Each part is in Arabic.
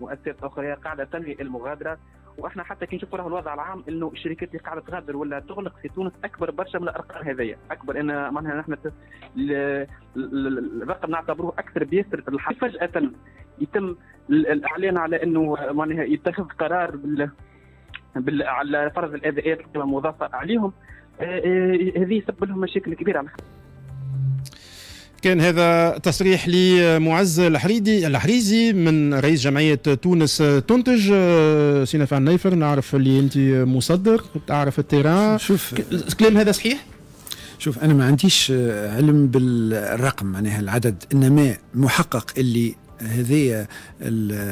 مؤسسات أخرى قاعدة تنهي المغادرة. وإحنا حتى كي نشوفوا الوضع العام إنه الشركات اللي قاعدة تغادر ولا تغلق في تونس أكبر برشا من الأرقام هذيا. أكبر إن معناها نحن الرقم نعتبروه أكثر بياسر فجأة يتم الإعلان على إنه معناها يتخذ قرار بال على فرض الاداءات المضافه عليهم. آه، آه، هذه يسبب لهم مشاكل كبيرة. على كان هذا تصريح لمعز الحريدي الحريزي من رئيس جمعية تونس تنتج سي نافع النيفر نعرف اللي أنت مصدر تعرف ال terrain شوف الكلام هذا صحيح؟ شوف أنا ما عنديش علم بالرقم معناها العدد إنما محقق اللي هذه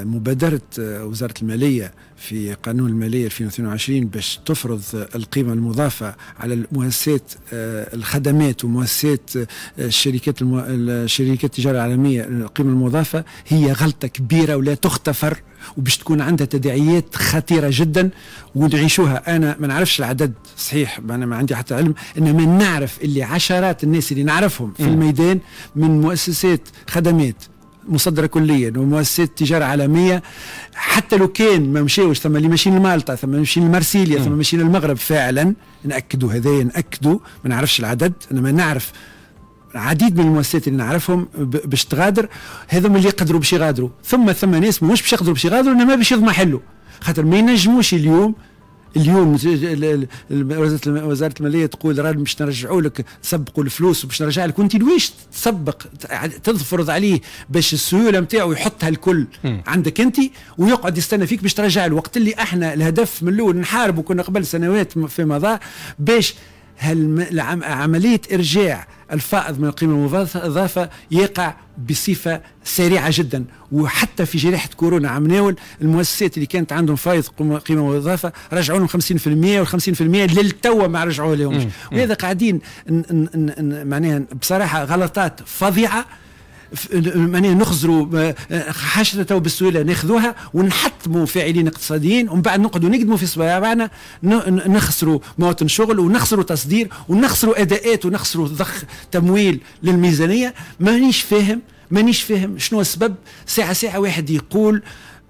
مبادرة وزارة المالية في قانون المالية 2022 باش تفرض القيمة المضافة على المؤسسات آه، الخدمات ومؤسسات آه، الشركات الشركات التجارة العالمية القيمة المضافة هي غلطة كبيرة ولا تغتفر وباش تكون عندها تداعيات خطيرة جدا ونعيشوها أنا ما نعرفش العدد صحيح أنا ما عندي حتى علم إنما نعرف اللي عشرات الناس اللي نعرفهم في الميدان من مؤسسات خدمات مصدره كليا ومؤسسات تجارة عالمية. حتى لو كان ما مشاوش ثم اللي ماشيين لمالطا ثم ماشيين لمارسيليا ثم ماشيين للمغرب فعلا نأكدوا هذايا ناكدوا ما نعرفش العدد إنما نعرف عديد من المؤسسات اللي نعرفهم باش تغادر. هذوما اللي يقدروا باش يغادروا. ثم ثم ناس مش باش يقدروا باش يغادروا إنما باش يضمحلوا. خاطر ما ينجموش اليوم اليوم وزارة المالية تقول راه باش نرجعوا لك تسبقوا الفلوس وباش نرجع لك. وانت لويش تسبق تفرض عليه باش السيولة نتاعو يحطها الكل؟ عندك انت؟ ويقعد يستنى فيك باش ترجع له وقت اللي إحنا الهدف من الأول نحارب وكنا قبل سنوات في مضى باش عملية إرجاع الفائض من القيمة المضافة يقع بصفة سريعة جدا. وحتى في جائحه كورونا عم ناول المؤسسات اللي كانت عندهم فائض قيمة مضافة رجعوا لهم 50% وال50% للتو ما رجعوا لهمش. وهذا قاعدين معناها بصراحة غلطات معناها نخزروا حشرة بالسهولة ناخذوها ونحطموا فاعلين اقتصاديين ومن بعد نقعدوا نقدموا في صباعنا نخسروا مواطن شغل ونخسروا تصدير ونخسروا أداءات ونخسروا ضخ تمويل للميزانية. مانيش فاهم مانيش فاهم شنو السبب. ساعة ساعة واحد يقول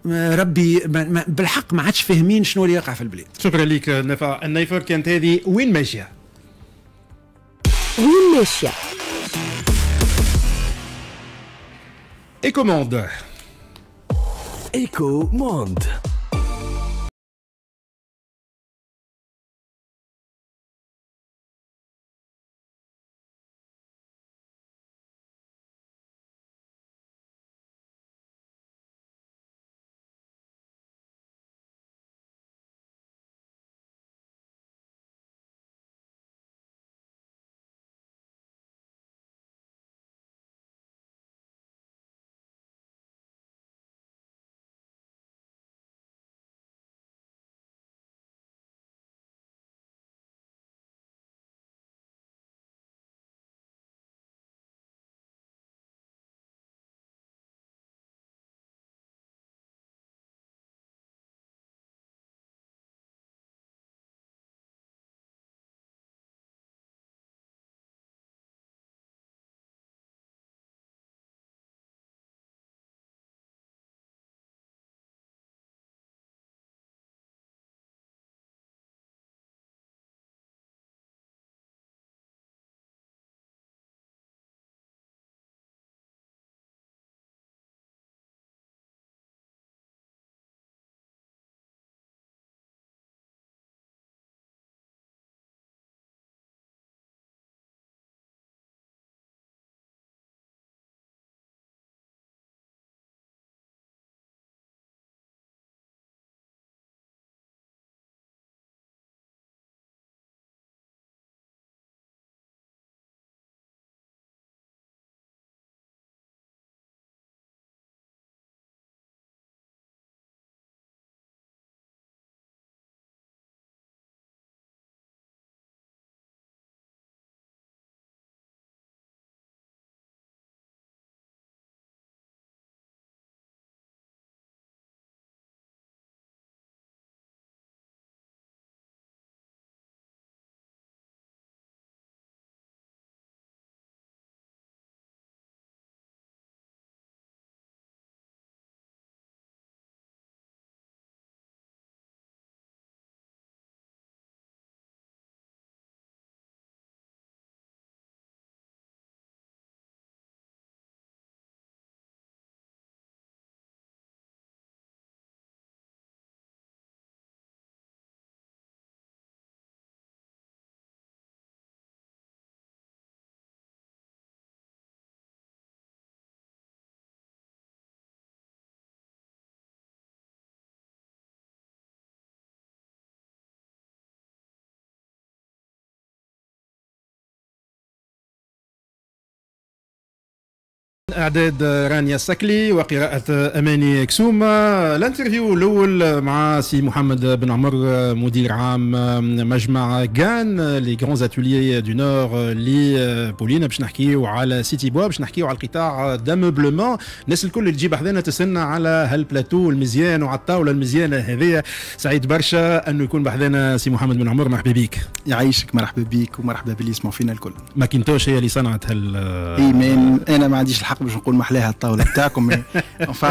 ربي بالحق ما عادش فاهمين شنو اللي يقع في البلاد. شكرا لك نافع النيفر كانت هذه وين ماشية؟ وين ماشية؟ et commande. إعداد رانيا السكلي وقراءة أماني كسومة. ال interview الأول مع سي محمد بن عمر مدير عام مجمع GAN les grands ateliers du nord لي Poulina. باش نحكيو على سيتي بوا باش نحكيو على القطاع d'ameublement الناس الكل اللي تجيب حذانا تسنى على هالبلاتو المزيان وعلى الطاولة المزيانة هذه سعيد برشا أنه يكون بحذانا سي محمد بن عمر. مرحبا بك. يعيشك. مرحبا بك ومرحبا باللي يسمعوا فينا الكل. ماكنتوش هي اللي صنعت هال اي مين أنا ما عنديش الحق باش نقول محلاها الطاولة بتاعكم enfin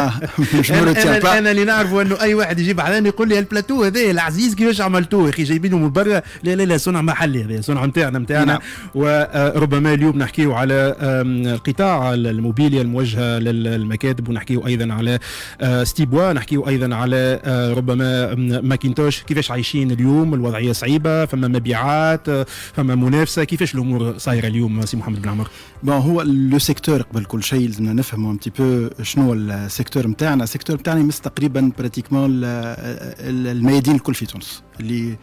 أنا, أنا اللي نعرفه إنه أي واحد يجيب علاني يقول لي البلاتو هذا العزيز كيفاش عملتوه يا أخي؟ جايبينه من برا. لا لا لا صنع محلي هذا صنع نتاعنا نتاعنا. وربما اليوم نحكيو على القطاع الموبيليا الموجهة للمكاتب ونحكيو أيضا على ستيبوا نحكيو أيضا على ربما ماكينتوش كيفاش عايشين اليوم الوضعية صعيبة فما مبيعات فما منافسة. كيفاش الأمور صايرة اليوم سي محمد بن عمر؟ bon هو le secteur قبل كل شيء لازمنا نفهموا un peu شنو ال secteur نتاعنا ال secteur نتاعنا يمس تقريبا pratiquement الميادين الكل في تونس اللي